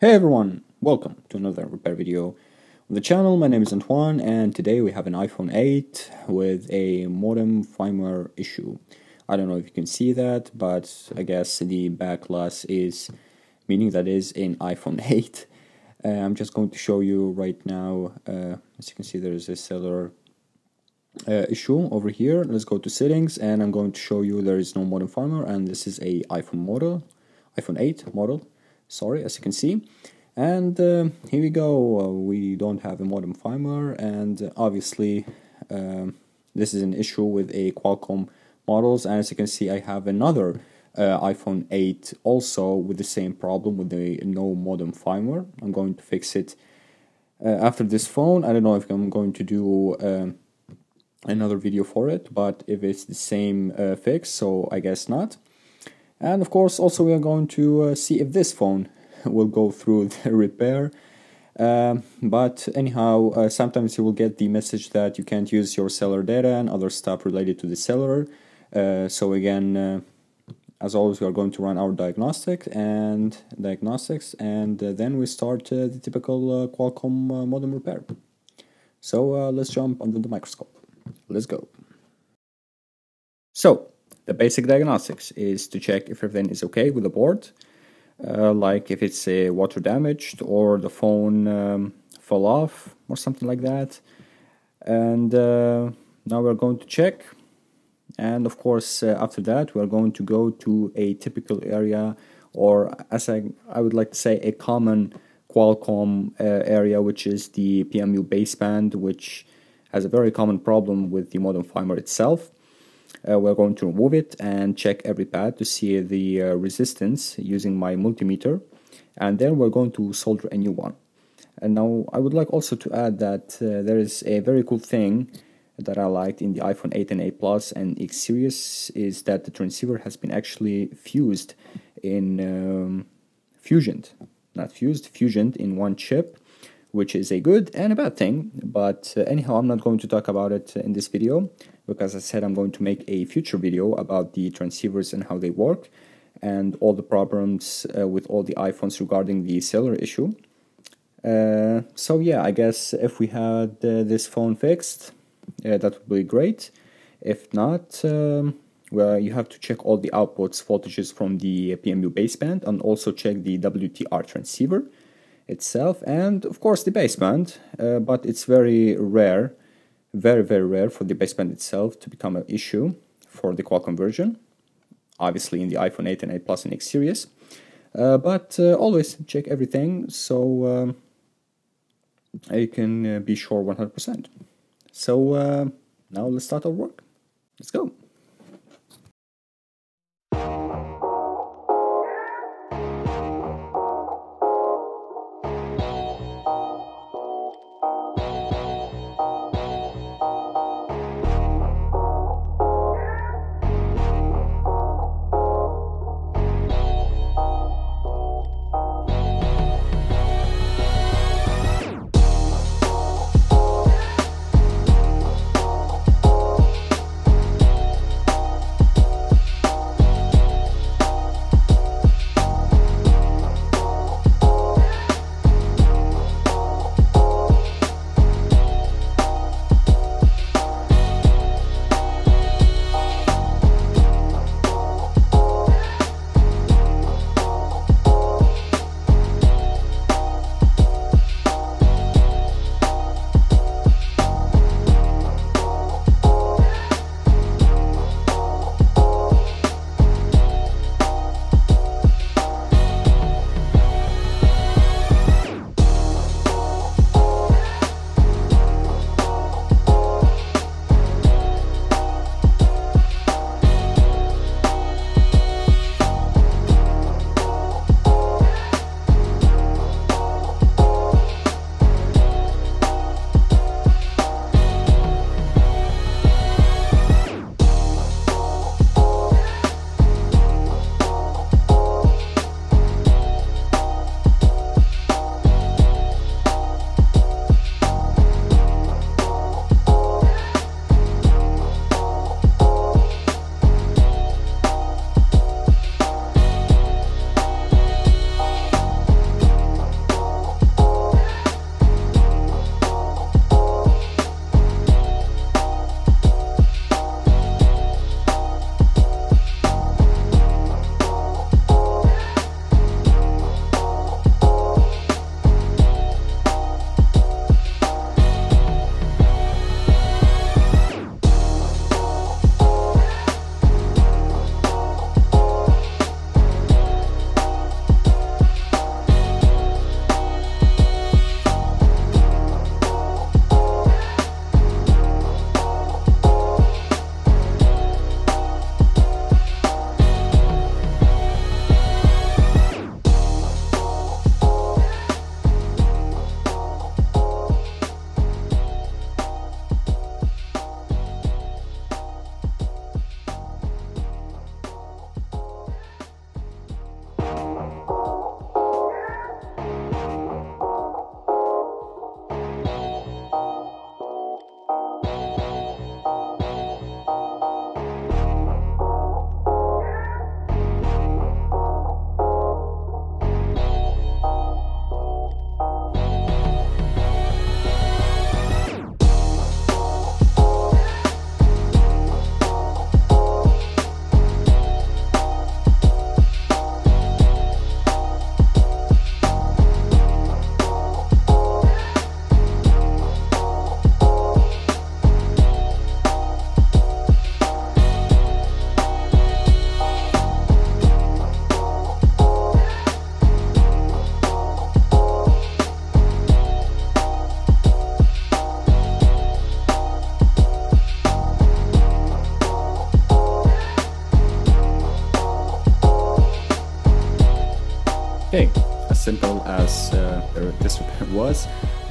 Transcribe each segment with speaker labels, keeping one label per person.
Speaker 1: Hey everyone, welcome to another repair video on the channel. My name is Antoine and today we have an iPhone 8 with a modem firmware issue. I don't know if you can see that, but I guess the back glass is meaning that is in iPhone 8. Uh, I'm just going to show you right now, uh, as you can see there is a cellular uh, issue over here. Let's go to settings and I'm going to show you there is no modem firmware and this is a iPhone model, iPhone 8 model sorry as you can see. And uh, here we go. Uh, we don't have a modem firmware and obviously um, this is an issue with a Qualcomm models. And as you can see I have another uh, iPhone 8 also with the same problem with the no modem firmware I'm going to fix it uh, after this phone. I don't know if I'm going to do um, another video for it but if it's the same uh, fix so I guess not and of course, also we are going to uh, see if this phone will go through the repair. Um, but anyhow, uh, sometimes you will get the message that you can't use your cellular data and other stuff related to the cellular. Uh, so again, uh, as always, we are going to run our diagnostic and diagnostics, and uh, then we start uh, the typical Qualcomm modem repair. So let's jump under the microscope. Let's go. So the basic diagnostics is to check if everything is okay with the board, uh, like if it's uh, water damaged or the phone um, fell off or something like that. And uh, now we're going to check. And of course, uh, after that, we're going to go to a typical area, or as I, I would like to say, a common Qualcomm uh, area, which is the PMU baseband, which has a very common problem with the modem firmware itself. Uh, we're going to remove it and check every pad to see the uh, resistance using my multimeter and then we're going to solder a new one. And now I would like also to add that uh, there is a very cool thing that I liked in the iPhone 8 and 8 Plus and X series is that the transceiver has been actually fused in um, fusioned, not fused, fusioned in one chip which is a good and a bad thing. But uh, anyhow, I'm not going to talk about it in this video because I said I'm going to make a future video about the transceivers and how they work and all the problems uh, with all the iPhones regarding the cellular issue. Uh, so yeah, I guess if we had uh, this phone fixed, uh, that would be great. If not, um, well, you have to check all the outputs voltages from the PMU baseband and also check the WTR transceiver itself and of course the baseband uh, but it's very rare very very rare for the baseband itself to become an issue for the Qualcomm version obviously in the iPhone 8 and 8 Plus and X series. Uh, but uh, always check everything so um, you can uh, be sure 100% so uh, now let's start our work. Let's go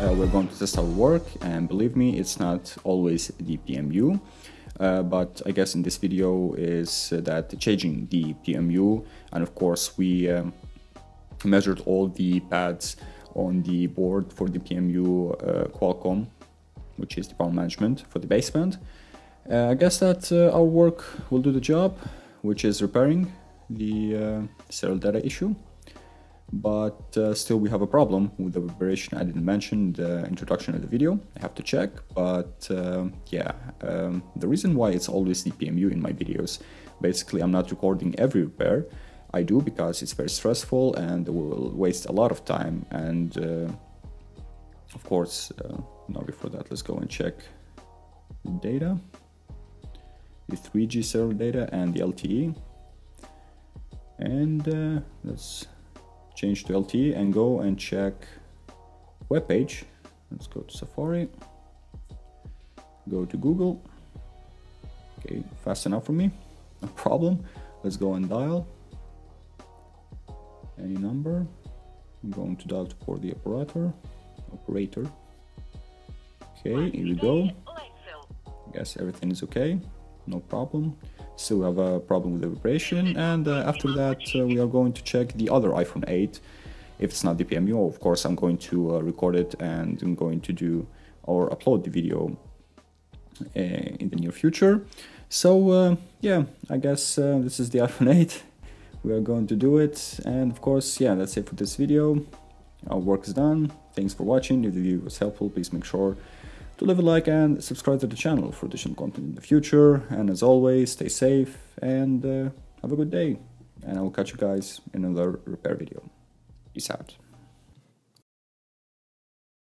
Speaker 1: uh, we're going to test our work and believe me, it's not always the PMU. Uh, but I guess in this video is that changing the PMU and of course we um, measured all the pads on the board for the PMU uh, Qualcomm which is the power management for the baseband. Uh, I guess that uh, our work will do the job which is repairing the uh, cellular data issue but uh, still we have a problem with the vibration I didn't mention the introduction of the video. I have to check but uh, yeah um, the reason why it's always the PMU in my videos basically I'm not recording every repair I do because it's very stressful and will waste a lot of time and uh, of course uh, now before that let's go and check the data. The 3G cellular data and the LTE and uh, let's change to LTE and go and check web page. Let's go to Safari, go to Google. Okay, fast enough for me, no problem. Let's go and dial any number. I'm going to dial for the operator. Operator. Okay, here we go. Guess everything is okay, no problem still have a problem with the vibration and uh, after that uh, we are going to check the other iPhone 8 if it's not the PMU of course I'm going to uh, record it and I'm going to do or upload the video uh, in the near future. So uh, yeah I guess uh, this is the iPhone 8 we are going to do it and of course yeah that's it for this video. Our work is done. Thanks for watching. If the video was helpful please make sure to leave a like and subscribe to the channel for additional content in the future. And as always, stay safe and uh, have a good day. And I will catch you guys in another repair video. Peace out.